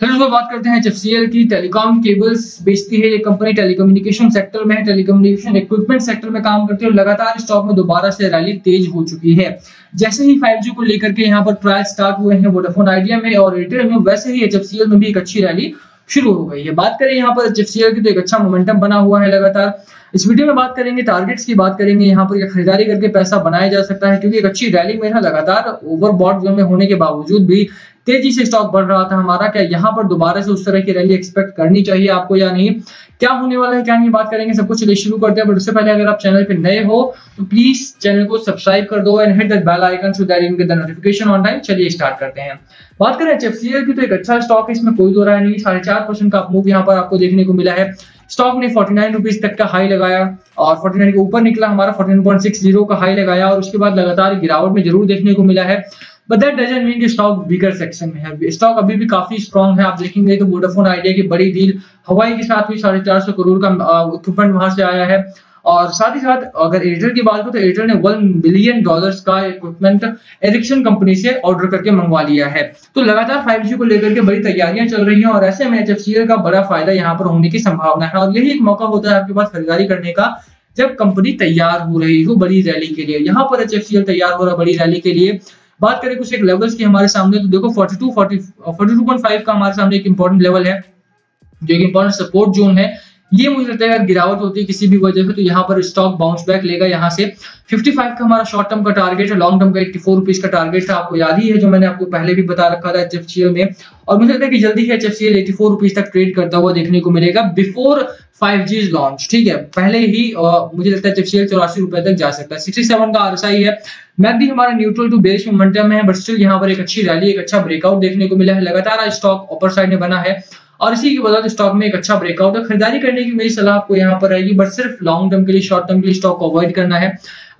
फिर उसमें बात करते हैं एच की टेलीकॉम केबल्स बेचती है ये कंपनी टेलीकम्युनिकेशन सेक्टर में है टेलीकम्युनिकेशन इक्विपमेंट सेक्टर में काम करती है और लगातार स्टॉक में दोबारा से रैली तेज हो चुकी है। जैसे ही 5G को लेकर के यहाँ पर ट्रायल स्टार्ट हुए हैं वोडाफोन आइडिया में और एयरटेल में, वैसे ही एच में भी एक अच्छी रैली शुरू हो गई है। बात करें यहाँ पर एच की तो एक अच्छा मोमेंटम बना हुआ है लगातार। इस वीडियो में बात करेंगे टारगेट्स की बात करेंगे, यहाँ पर खरीदारी करके पैसा बनाया जा सकता है, क्योंकि एक अच्छी रैली में ना लगातार ओवरबॉट में होने के बावजूद भी तेज़ी से स्टॉक बढ़ रहा था हमारा, क्या यहाँ पर दोबारा से उस तरह की रैली एक्सपेक्ट करनी चाहिए आपको या नहीं? क्या होने वाला है, क्या नहीं, बात करेंगे, सब कुछ चलिए शुरू करते हैं बट उससे पहले अगर आप चैनल पे नए हो तो प्लीज़ चैनल को सब्सक्राइब कर दो and hit bell icon so that you notification on time चलिए स्टार्ट करते हैं। बात करें एचएफसीएल की तो एक अच्छा स्टॉक है इसमें कोई दो राय नहीं, साढ़े चार परसेंट का मूव यहाँ पर आपको देखने को मिला है। स्टॉक ने फोर्टी नाइन रुपीज़ तक का हाई लगाया और फोर्टी नाइन के ऊपर निकला, हमारा फोर्टीन पॉइंट सिक्स ज़ीरो का हाई लगाया और उसके बाद लगातार गिरावट में ज़रूर देखने को मिला है। बट दैट डजंट मीन कि स्टॉक वीकर सेक्शन में है। स्टॉक अभी भी काफ़ी स्ट्रॉन्ग है। आप देखेंगे तो वोडाफोन आइडिया की बड़ी डील हवाई के साथ भी साढ़े चार सौ करोड़ का इक्विपमेंट वहाँ से आया है। और साथ ही साथ अगर एयरटेल की बात करें तो एयरटेल ने वन बिलियन डॉलर्स का इक्विपमेंट एरिक्सन कंपनी से ऑर्डर करके मंगवा लिया है। तो लगातार 5G को लेकर के बड़ी तैयारियाँ चल रही हैं और ऐसे में एचएफसीएल का बड़ा फ़ायदा यहाँ पर होने की संभावना है। और यही एक मौका होता है आपके पास खरीदारी करने का, जब कंपनी तैयार हो रही हो बड़ी रैली के लिए। यहाँ पर एचएफसीएल तैयार हो रहा बड़ी रैली के लिए। बात करें कुछ एक लेवल्स की हमारे सामने तो देखो 42 40 42.5 का हमारे सामने एक इंपॉर्टेंट लेवल है, जो एक इंपॉर्टेंट सपोर्ट जोन है। ये मुझे लगता है अगर गिरावट होती है किसी भी वजह से तो यहाँ पर स्टॉक बाउंस बैक लेगा यहाँ से। 55 का हमारा शॉर्ट टर्म का टारगेट है लॉन्ग टर्म का 84 रुपीज़ का टारगेट था आपको याद ही है जो मैंने आपको पहले भी बता रखा था एच में। और मुझे लगता है कि जल्दी ही एच एफ़ फोर तक ट्रेड करता हुआ देखने को मिलेगा बिफोर फाइव जी लॉन्च ठीक है? पहले ही आ, मुझे लगता है एच एफ़ चौरासी रुपए तक जा सकता है। सिक्सटी सेवन का आरएसआई है। मैं भी हमारा न्यूट्रल टू बेरिश मोमेंटम है बट स्टिल यहाँ पर एक अच्छी रैली एक अच्छा ब्रेकआउट देखने को मिला है। लगातार स्टॉक अपर साइड में बना है। और इसी की से स्टॉक में एक अच्छा ब्रेकआउट है। खरीदारी करने की मेरी सलाह आपको यहाँ पर रहेगी बट सिर्फ़ लॉन्ग टर्म के लिए शॉर्ट टर्म के लिए स्टॉक को अवॉइड करना है।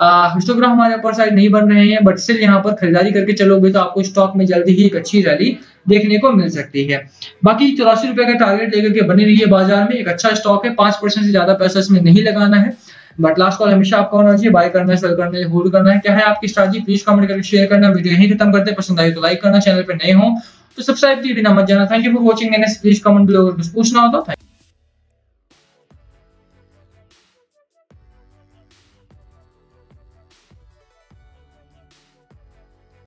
हिस्टोग्राफ हमारे अपर साइड नहीं बन रहे हैं बट स्टिल यहाँ पर खरीदारी करके चलोगे तो आपको स्टॉक में जल्दी ही एक अच्छी रैली देखने को मिल सकती है। बाकी चौरासी रुपए का टारगेट लेकर के बनी रही है बाज़ार में, एक अच्छा स्टॉक है, पाँच परसेंट से ज़्यादा पैसा इसमें नहीं लगाना है। बट लास्ट कॉल हमेशा आपको होना चाहिए बाय करना है सेल करना है होल्ड करना है। क्या है आपकी स्ट्रैटेजी प्लीज़ कमेंट करके शेयर करना, वीडियो यही खत्म करते पसंद आई तो लाइक करना चैनल पर नए हो। तो सब्सक्राइब किए बिना मत जाना। थैंक यू फॉर वॉचिंग मैंने प्लीज़ कमेंट बिलो कुछ पूछना होता तो